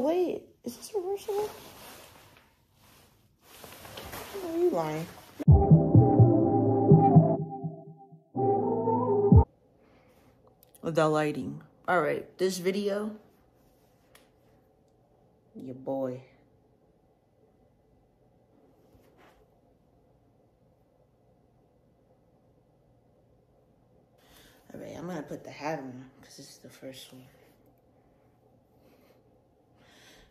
wait. Is this reversible? Are you lying? The lighting. All right, this video, your boy. All right, I'm gonna put the hat on because this is the first one.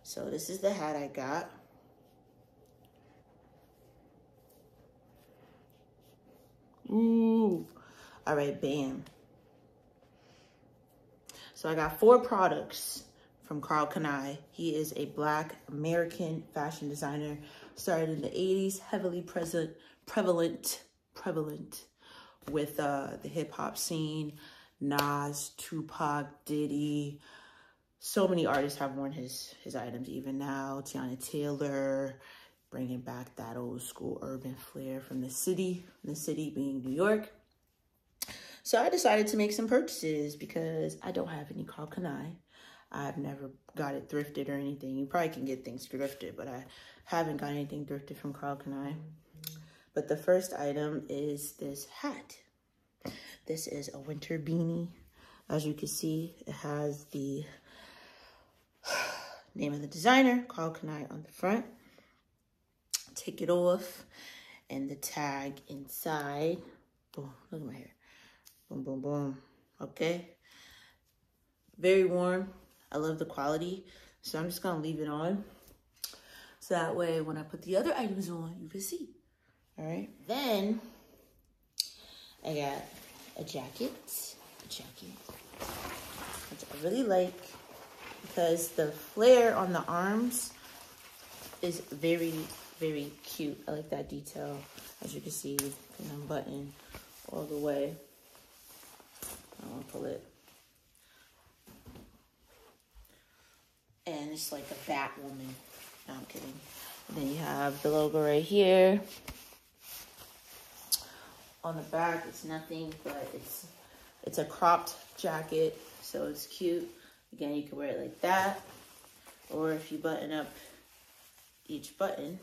So this is the hat I got. Ooh. All right, bam. So I got four products from Karl Kani. He is a black American fashion designer, started in the 80s, heavily present, prevalent, prevalent with uh, the hip hop scene, Nas, Tupac, Diddy. So many artists have worn his, his items even now. Teyana Taylor, bringing back that old school urban flair from the city, the city being New York. So I decided to make some purchases because I don't have any Karl Kani. I've never got it thrifted or anything. You probably can get things thrifted, but I haven't got anything thrifted from Karl Kani. But the first item is this hat. This is a winter beanie. As you can see, it has the name of the designer, Karl Kani, on the front. Take it off and the tag inside. Boom, look at my hair. Boom, boom, boom. Okay. Very warm. I love the quality. So I'm just to leave it on. So that way, when I put the other items on, you can see. All right. Then I got a jacket. A jacket. Which I really like because the flare on the arms is very, very cute. I like that detail. As you can see, can unbutton all the way. I want to pull it. And it's like a bat woman. No, I'm kidding. And then you have the logo right here. On the back, it's nothing, but it's it's a cropped jacket, so it's cute. Again, you can wear it like that, or if you button up each button.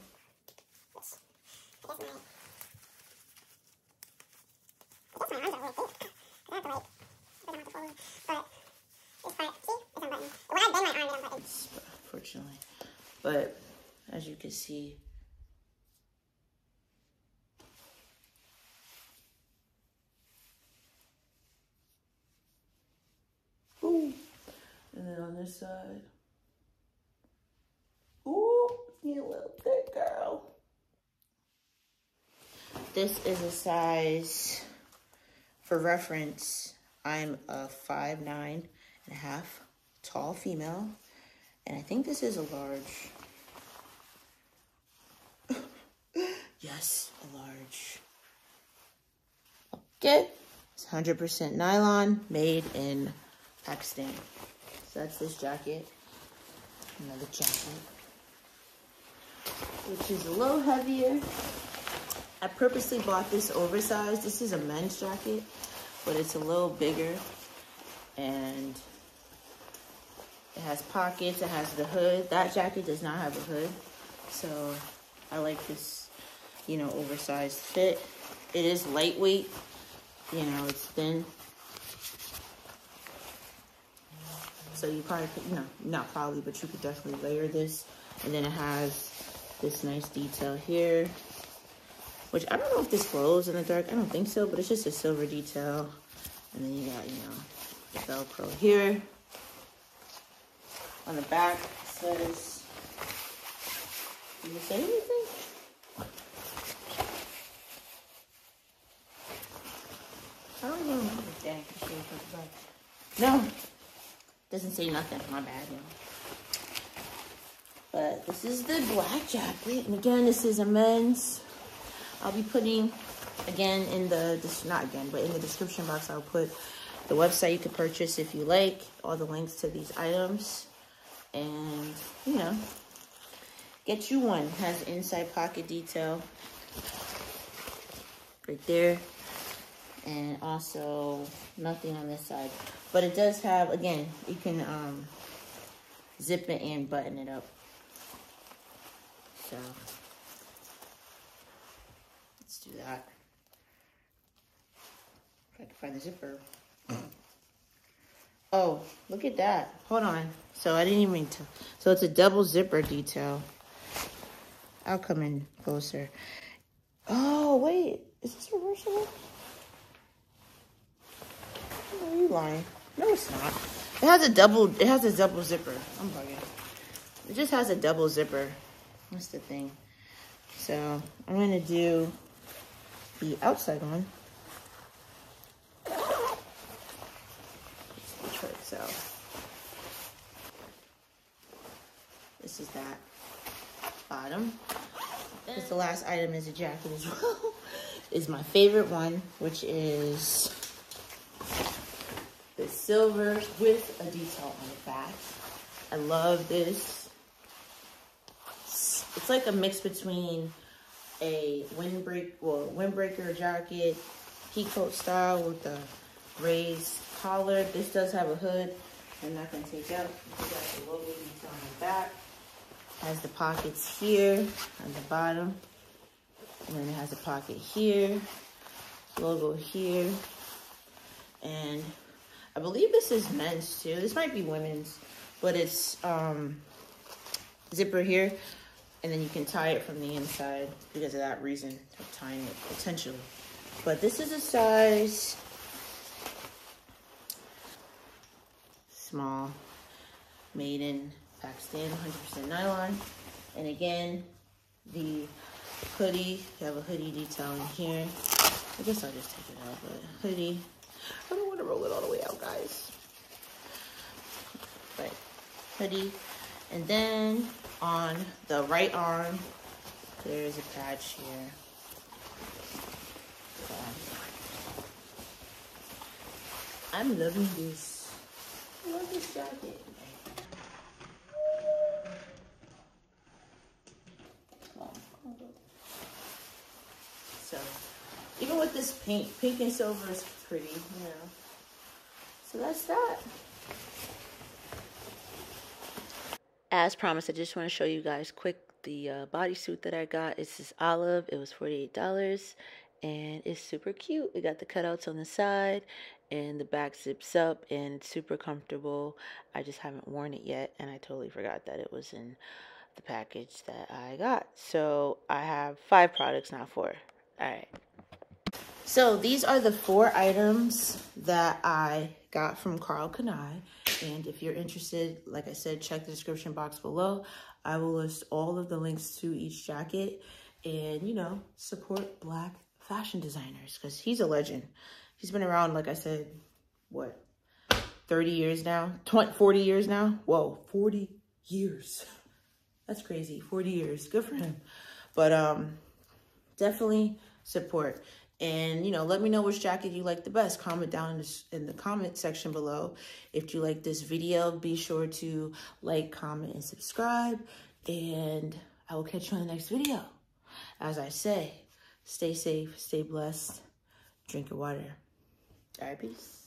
Unfortunately, but as you can see, Ooh. And then on this side, ooh, you little thick girl. This is a size, for reference, I'm a five nine and a half tall female. And I think this is a large. yes, a large. Okay. It's 100% nylon, made in Pakistan. That's this jacket. Another jacket. Which is a little heavier. I purposely bought this oversized. This is a men's jacket, but it's a little bigger. And it has pockets, it has the hood. That jacket does not have a hood. So I like this, you know, oversized fit. It is lightweight, you know, it's thin. So you probably could, you know, not probably, but you could definitely layer this. And then it has this nice detail here, which I don't know if this glows in the dark. I don't think so, but it's just a silver detail. And then you got, you know, the Velcro here on the back says, did you say anything? I don't even. Dang, No, doesn't say nothing. My bad, know. But this is the black jacket. And again, this is a men's. I'll be putting, again, in the, not again, but in the description box, I'll put the website you can purchase if you like, all the links to these items and you know get you one has inside pocket detail right there and also nothing on this side but it does have again you can um zip it and button it up. So let's do that. If I can find the zipper. Oh, look at that. Hold on. So I didn't even. So it's a double zipper detail. I'll come in closer. Oh, wait. Is this reversible? Lying? No, it's not. It has a double, it has a double zipper. I'm bugging. It just has a double zipper. That's the thing. So I'm going to do the outside one. So this is that bottom. Because the last item is a jacket as well. is my favorite one, which is silver with a detail on the back. I love this. It's like a mix between a windbreak, well, windbreaker jacket, peacoat style with the raised collar. This does have a hood. I'm not to take out. Got the logo detail on the back. Has the pockets here on the bottom. And then it has a pocket here. Logo here. And I believe this is men's too. This might be women's. But it's um, zipper here. And then you can tie it from the inside because of that reason of tying it potentially. But this is a size small, made in Pakistan, 100% nylon. And again, the hoodie, you have a hoodie detail in here. I guess I'll just take it out, but hoodie. I don't want to roll it all the way out, guys. But hoodie. And then on the right arm, there's a patch here. Um, I'm loving this I love this jacket. So, even with this pink, pink and silver is pretty, you know. So that's that. As promised, I just want to show you guys quick the uh, bodysuit that I got. It's this olive. It was $48 and it's super cute. It got the cutouts on the side and the back zips up and super comfortable. I just haven't worn it yet and I totally forgot that it was in the package that I got. So I have five products, not four. All right. So these are the four items that I got from Karl Kani. And if you're interested, like I said, check the description box below. I will list all of the links to each jacket and, you know, support black fashion designers because he's a legend. He's been around, like I said, what, 30 years now? 20, 40 years now? Whoa, 40 years. That's crazy. 40 years. Good for him. But um, definitely support. And, you know, let me know which jacket you like the best. Comment down in the, in the comment section below. If you like this video, be sure to like, comment, and subscribe. And I will catch you on the next video. As I say, stay safe, stay blessed, drink your water. All right, peace.